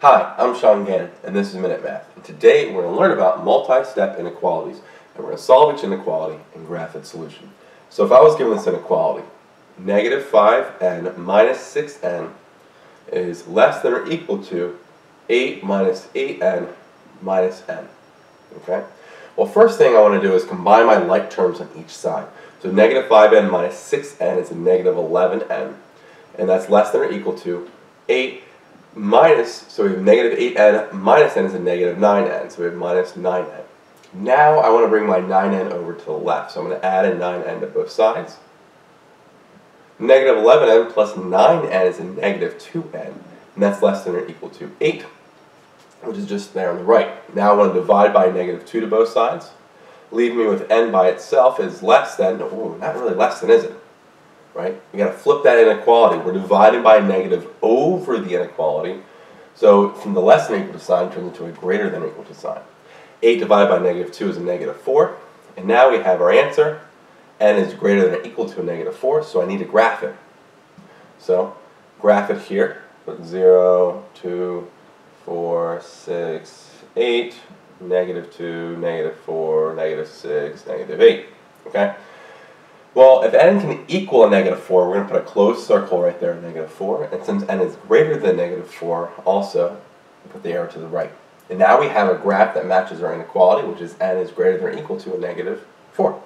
Hi, I'm Sean Gannon, and this is Minute Math. And today we're going to learn about multi-step inequalities, and we're going to solve each inequality and graph its solution. So if I was given this inequality, negative 5n minus 6n is less than or equal to 8 minus 8n minus n. Okay? Well, first thing I want to do is combine my like terms on each side. So negative 5n minus 6n is a negative 11n, and that's less than or equal to 8 minus, so we have negative 8n minus n is a negative 9n, so we have minus 9n. Now I want to bring my 9n over to the left, so I'm going to add a 9n to both sides. Negative 11n plus 9n is a negative 2n, and that's less than or equal to 8, which is just there on the right. Now I want to divide by negative 2 to both sides. Leave me with n by itself is less than, oh, not really less than, is it? Right? We got to flip that inequality. We're dividing by a negative over the inequality. So from the less than equal to sign turns into a greater than or equal to sign. 8 divided by negative 2 is a negative 4. And now we have our answer. n is greater than or equal to a negative 4, so I need to graph it. So graph it here. Put 0, 2, 4, 6, 8, negative 2, negative 4, negative 6, negative 8. Okay? Well, if n can equal a negative 4, we're going to put a closed circle right there at negative 4. And since n is greater than negative 4, also, we put the arrow to the right. And now we have a graph that matches our inequality, which is n is greater than or equal to a negative 4.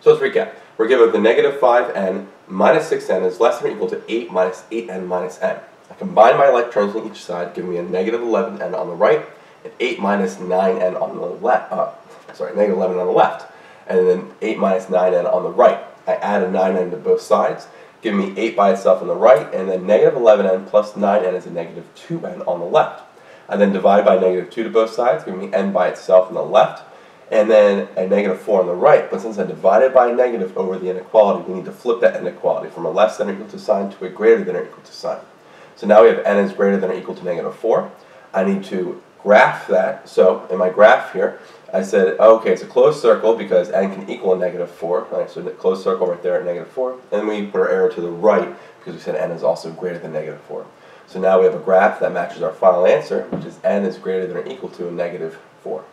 So let's recap. We're given the negative 5n minus 6n is less than or equal to 8 minus 8n minus n. I combine my terms on each side, giving me a negative 11n on the right, and 8 minus 9n on the left. Uh, sorry, negative 11 on the left, and then 8 minus 9n on the right. I add a 9n to both sides, giving me 8 by itself on the right, and then negative 11n plus 9n is a negative 2n on the left. I then divide by negative 2 to both sides, giving me n by itself on the left, and then a negative 4 on the right. But since I divided by a negative over the inequality, we need to flip that inequality from a less than or equal to sign to a greater than or equal to sign. So now we have n is greater than or equal to negative 4. I need to graph that. So in my graph here, I said, okay, it's a closed circle because n can equal a negative 4. Right, so closed circle right there at negative 4. And we put our arrow to the right because we said n is also greater than negative 4. So now we have a graph that matches our final answer, which is n is greater than or equal to a negative 4.